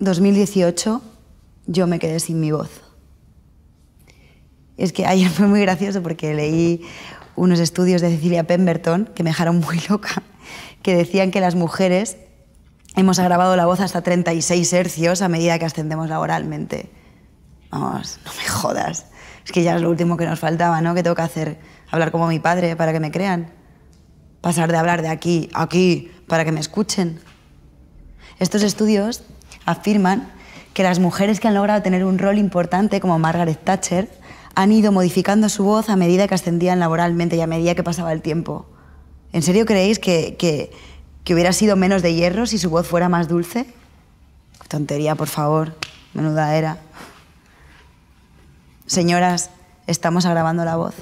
2018 yo me quedé sin mi voz. Es que ayer fue muy gracioso porque leí unos estudios de Cecilia Pemberton que me dejaron muy loca, que decían que las mujeres hemos agravado la voz hasta 36 hercios a medida que ascendemos laboralmente. Vamos, no me jodas. Es que ya es lo último que nos faltaba, ¿no? ¿Qué tengo que hacer? ¿Hablar como mi padre para que me crean? ¿Pasar de hablar de aquí a aquí para que me escuchen? Estos estudios afirman que las mujeres que han logrado tener un rol importante, como Margaret Thatcher, han ido modificando su voz a medida que ascendían laboralmente y a medida que pasaba el tiempo. ¿En serio creéis que, que, hubiera sido menos de hierro si su voz fuera más dulce? Tontería, por favor. Menuda era. Señoras, estamos agravando la voz.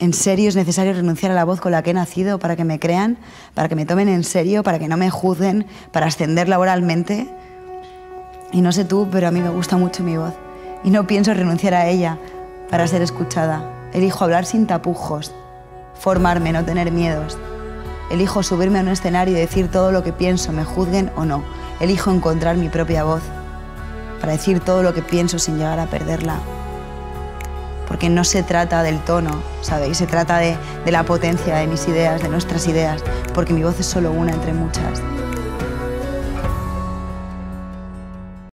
¿En serio es necesario renunciar a la voz con la que he nacido para que me crean, para que me tomen en serio, para que no me juzguen, para ascender laboralmente? Y no sé tú, pero a mí me gusta mucho mi voz. Y no pienso renunciar a ella para ser escuchada. Elijo hablar sin tapujos, formarme, no tener miedos. Elijo subirme a un escenario y decir todo lo que pienso, me juzguen o no. Elijo encontrar mi propia voz para decir todo lo que pienso sin llegar a perderla porque no se trata del tono. Se trata de la potencia de mis ideas, de nuestras ideas, porque mi voz es solo una entre muchas.